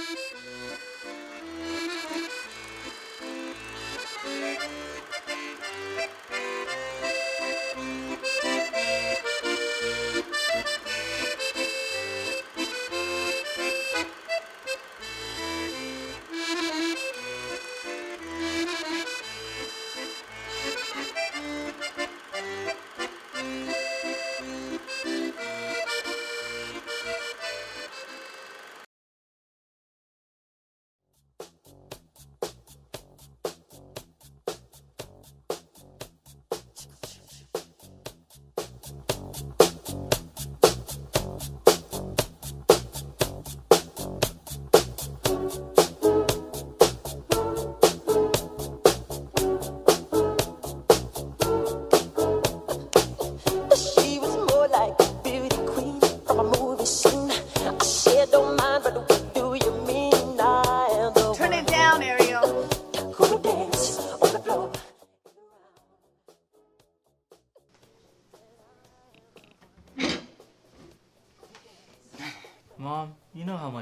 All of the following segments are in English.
えっ?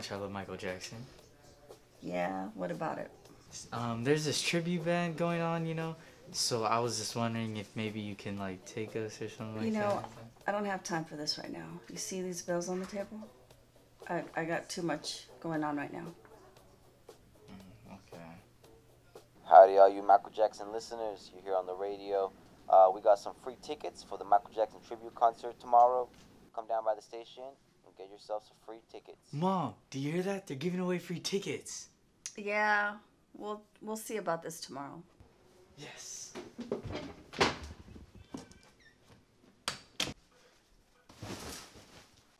Much I love Michael Jackson. Yeah, what about it? Um, there's this tribute band going on, you know. So I was just wondering if maybe you can like take us or something like that. You know, that. I don't have time for this right now. You see these bills on the table? I, I got too much going on right now. Okay. Howdy, all you Michael Jackson listeners. You're here on the radio. Uh, we got some free tickets for the Michael Jackson tribute concert tomorrow. Come down by the station and get yourself some free tickets. Mom, do you hear that? They're giving away free tickets. Yeah, we'll we'll see about this tomorrow. Yes.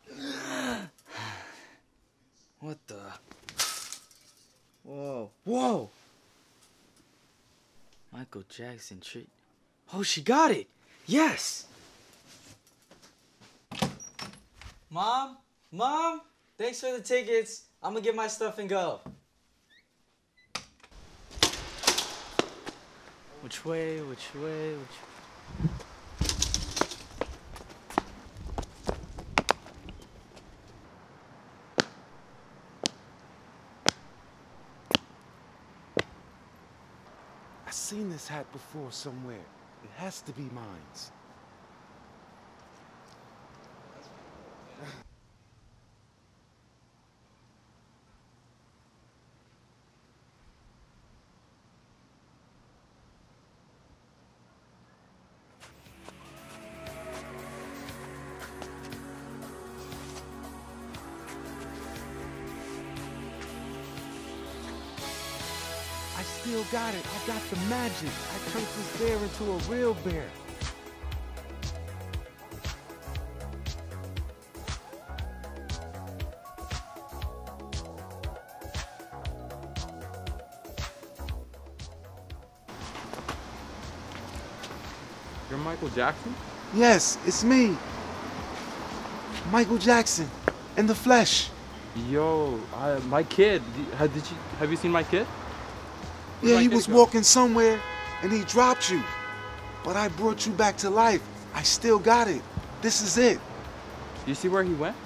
what the? Whoa. Whoa! Michael Jackson treat. Oh, she got it! Yes! Mom? Mom? Thanks for the tickets. I'm gonna get my stuff and go. Which way? Which way? Which way? I've seen this hat before somewhere. It has to be mine's. Still got it. I got the magic. I turned this bear into a real bear. You're Michael Jackson? Yes, it's me. Michael Jackson in the flesh. Yo, I, my kid. Did you, have you seen my kid? Yeah, he was walking somewhere and he dropped you. But I brought you back to life. I still got it. This is it. You see where he went?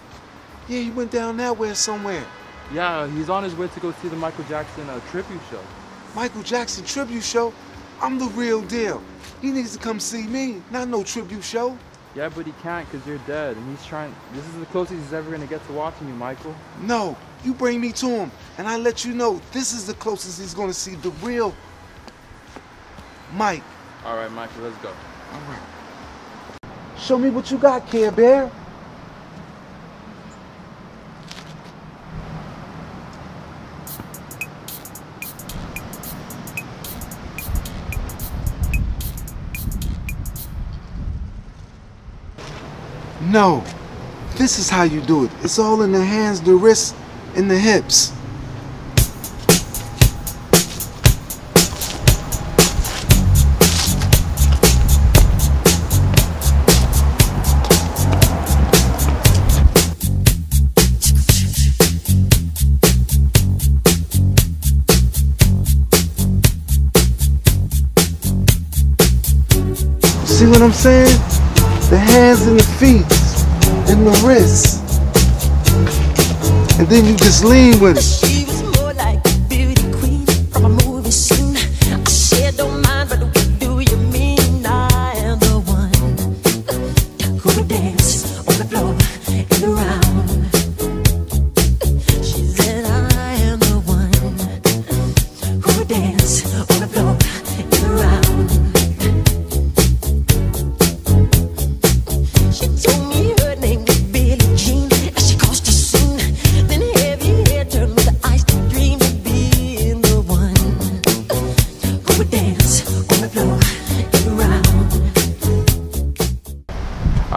Yeah, he went down that way somewhere. Yeah, he's on his way to go see the Michael Jackson uh, tribute show. Michael Jackson tribute show. I'm the real deal. He needs to come see me, not no tribute show. Yeah, but he can't because you're dead, and he's trying. This is the closest he's ever gonna get to watching you, Michael. No, you bring me to him, and I let you know this is the closest he's gonna see the real Mike. All right, Michael, let's go. All right. Show me what you got, Care Bear. No, this is how you do it. It's all in the hands, the wrists, and the hips. See what I'm saying? The hands and the feet and the wrists. And then you just lean with it.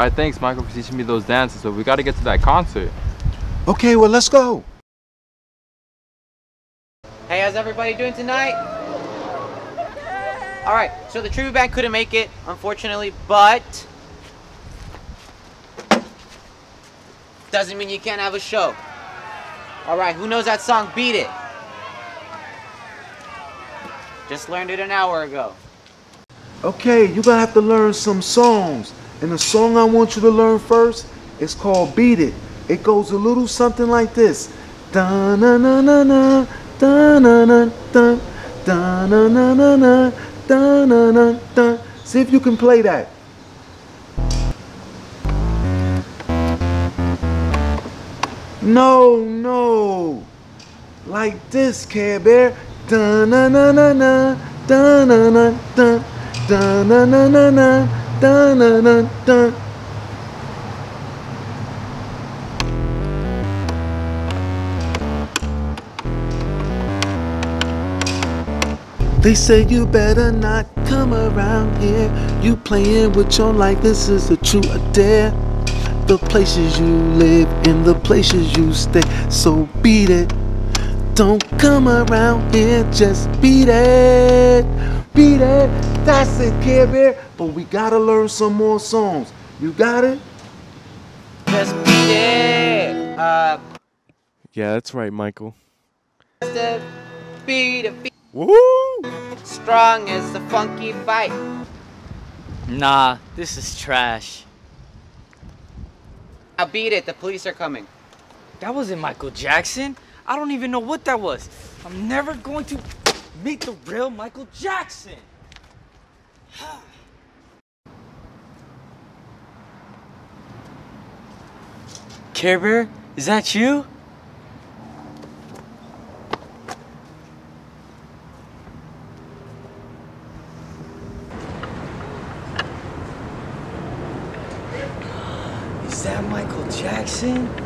She was Alright, thanks, Michael, for teaching me those dances, but we gotta get to that concert. Okay, well, let's go. Hey, how's everybody doing tonight? Alright, so the tribute band couldn't make it, unfortunately, but doesn't mean you can't have a show. Alright, who knows that song? Beat It. Just learned it an hour ago. Okay, you're gonna have to learn some songs. And the song I want you to learn first is called Beat It. It goes a little something like this. Da na na na na da na na da da na na na na da na na da. See if you can play that. No, no. Like this, Care Bear. Da na na na na da na na da da na na na na da na na da. They say you better not come around here. You playing with your life, this is a true or dare. The places you live and the places you stay, so beat it. Don't come around here, just beat it. Beat it. That's it, Care Bear. But we gotta learn some more songs. You got it? Just beat it. Uh, Yeah, that's right, Michael. just a beat it. Woo! strong as the funky fight. Nah, this is trash. Now beat it. The police are coming. That wasn't Michael Jackson. I don't even know what that was. I'm never going to meet the real Michael Jackson. Care Bear, is that you? Is that Michael Jackson?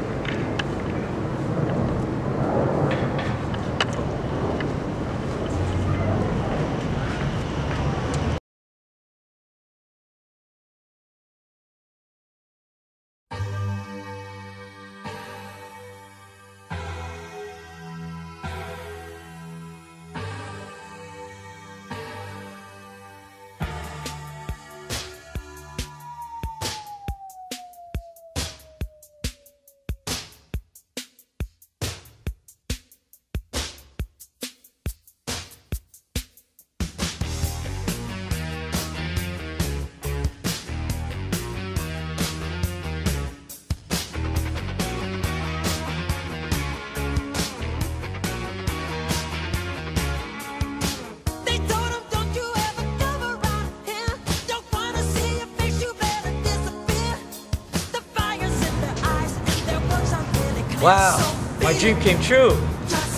But my dream came true. just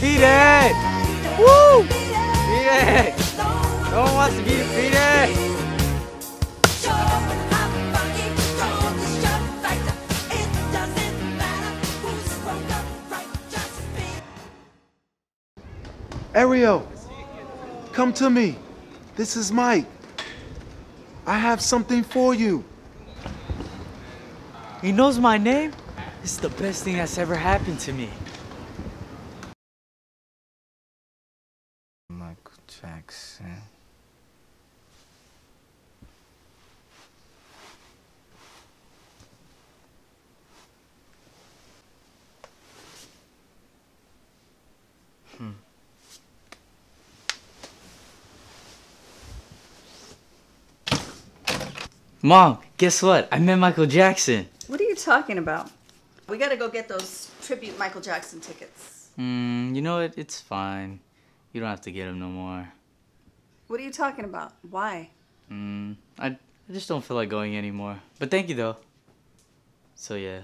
Beat it! Woo! beat it. Beat it! No one wants to be defeated! Ariel, come to me. This is Mike. I have something for you. He knows my name? It's the best thing that's ever happened to me. Michael Jackson. Mom, guess what? I met Michael Jackson. What are you talking about? We gotta go get those tribute Michael Jackson tickets. Hmm, you know what? It's fine. You don't have to get them no more. What are you talking about? Why? Hmm, I, I just don't feel like going anymore. But thank you though. So yeah.